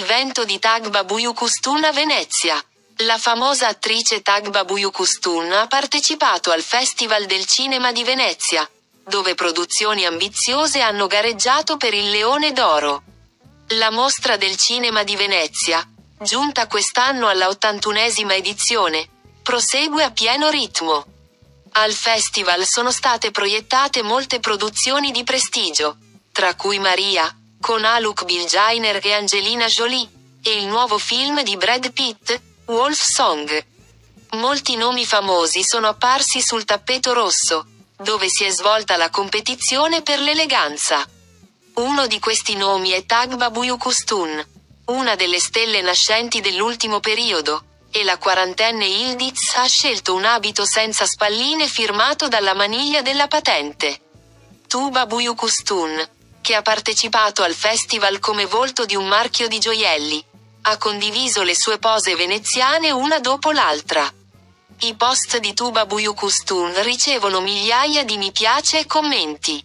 il vento di Tagba Buyukustun a Venezia. La famosa attrice Tagba Buyukustun ha partecipato al Festival del Cinema di Venezia, dove produzioni ambiziose hanno gareggiato per il Leone d'Oro. La mostra del cinema di Venezia, giunta quest'anno alla 81esima edizione, prosegue a pieno ritmo. Al festival sono state proiettate molte produzioni di prestigio, tra cui Maria, con Aluk Bilginer e Angelina Jolie, e il nuovo film di Brad Pitt, Wolf Song. Molti nomi famosi sono apparsi sul tappeto rosso, dove si è svolta la competizione per l'eleganza. Uno di questi nomi è Tagba Buyukustun, una delle stelle nascenti dell'ultimo periodo, e la quarantenne Ildiz ha scelto un abito senza spalline firmato dalla maniglia della patente. Tuba Buyukustun, che ha partecipato al festival come volto di un marchio di gioielli, ha condiviso le sue pose veneziane una dopo l'altra. I post di Tuba Buyukustun ricevono migliaia di mi piace e commenti.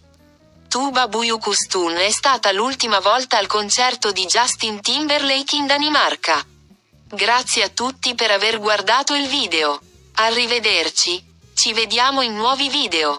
Tuba Buyukustun è stata l'ultima volta al concerto di Justin Timberlake in Danimarca. Grazie a tutti per aver guardato il video. Arrivederci. Ci vediamo in nuovi video.